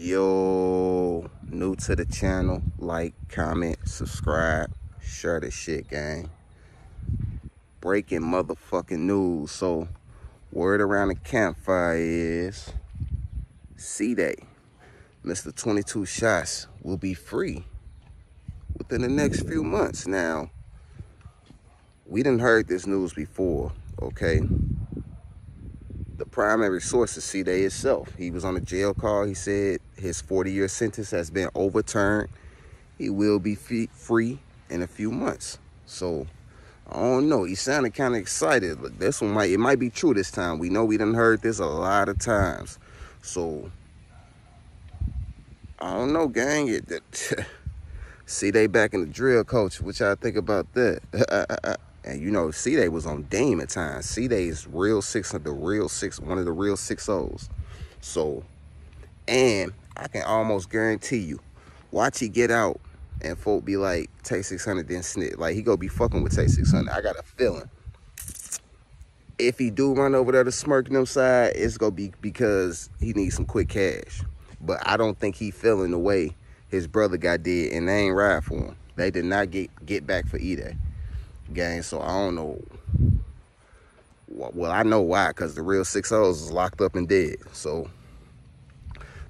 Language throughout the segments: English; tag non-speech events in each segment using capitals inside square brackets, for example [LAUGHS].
Yo, new to the channel, like, comment, subscribe, share the shit, gang. Breaking motherfucking news. So, word around the campfire is Cdai, Mr. 22 Shots will be free within the next few months. Now, we didn't heard this news before, okay? Primary source is Cdai itself. He was on a jail call. He said his 40-year sentence has been overturned. He will be free in a few months. So, I don't know. He sounded kind of excited. But this one might, it might be true this time. We know we done heard this a lot of times. So, I don't know, gang. It, Cdai [LAUGHS] back in the drill coach. What y'all think about that? [LAUGHS] And you know, Cdai was on Dame at times. Cdai is real six the real six, one of the real six O's. So, and I can almost guarantee you, watch he get out and folk be like, Tay 600 then snit. Like he go be fucking with Tay 600. I got a feeling. If he do run over there to smirking them side, it's gonna be because he needs some quick cash. But I don't think he feeling the way his brother got did and they ain't ride for him. They did not get get back for E-Day gang. So I don't know. Well, I know why, because the real six is locked up and dead. So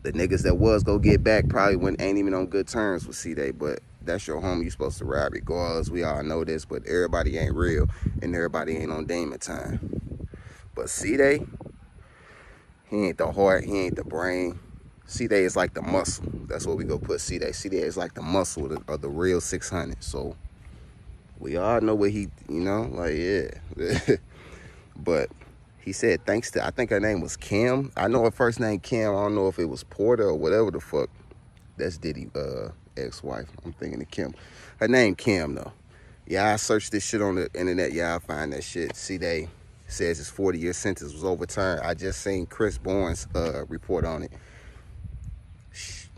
the niggas that was go get back probably went ain't even on good terms with Cdai, but that's your home. You supposed to ride regardless. We all know this, but everybody ain't real and everybody ain't on Damon time. But Cdai, he ain't the heart, he ain't the brain. Cdai is like the muscle. That's what we go put Cdai. Cdai is like the muscle of the, of the real 600. So we all know what he, you know, like, yeah. [LAUGHS] but he said thanks to, I think her name was Kim. I know her first name Kim. I don't know if it was Porter or whatever the fuck. That's Diddy uh, ex-wife. I'm thinking of Kim. Her name Kim, though. Yeah, I searched this shit on the internet. Yeah, I find that shit. See, they says his 40-year sentence was overturned. I just seen Chris Bourne's uh, report on it.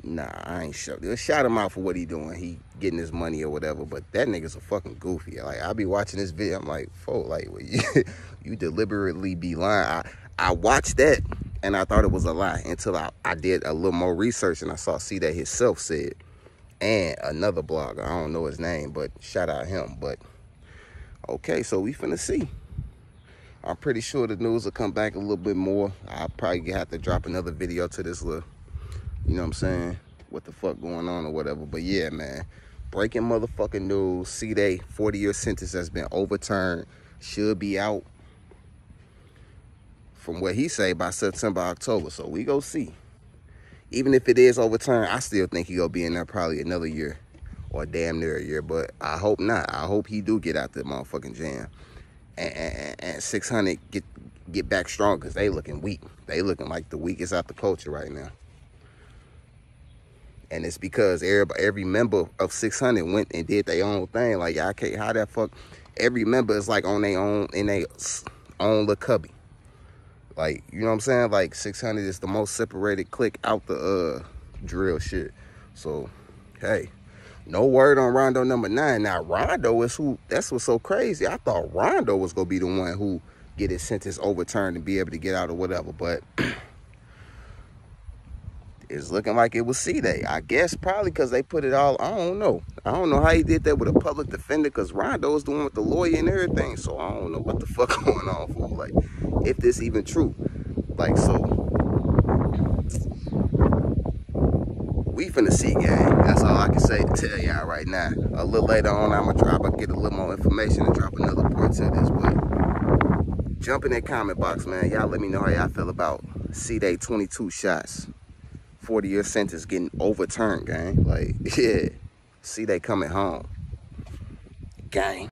Nah, I ain't sure. Just shout him out for what he doing. He getting his money or whatever. But that nigga's a fucking goofy. Like I be watching this video, I'm like, folk, like you, [LAUGHS] you deliberately be lying. I I watched that and I thought it was a lie until I, I did a little more research and I saw see that himself said. And another blogger, I don't know his name, but shout out him. But okay, so we finna see. I'm pretty sure the news will come back a little bit more. I'll probably have to drop another video to this little you know what I'm saying? What the fuck going on or whatever. But yeah, man. Breaking motherfucking news. Cdai, 40-year sentence has been overturned. Should be out from what he say by September, October. So we go see. Even if it is overturned, I still think he gonna be in there probably another year or damn near a year. But I hope not. I hope he do get out the motherfucking jam. And, and, and 600 get get back strong because they looking weak. They looking like the weakest out the culture right now and it's because every every member of 600 went and did their own thing. Like y'all can't how that fuck. Every member is like on their own in their own little cubby. Like you know what I'm saying? Like 600 is the most separated click out the uh drill shit. So hey, no word on Rondo number nine. Now Rondo is who. That's what's so crazy. I thought Rondo was gonna be the one who get his sentence overturned and be able to get out or whatever, but. [CLEARS THROAT] it's looking like it was Cdai. I guess probably because they put it all, I don't know. I don't know how he did that with a public defender because Rondo is the one with the lawyer and everything. So I don't know what the [LAUGHS] fuck going on for. Like, if this even true. Like, so. We finna see, gang. That's all I can say to tell y'all right now. A little later on, I'm gonna drop, I'll get a little more information and drop another part to this. But jump in that comment box, man. Y'all let me know how y'all feel about Cdai 22 shots. 40 year sentence getting overturned, gang. Like, [LAUGHS] yeah. Cdai coming home. Gang.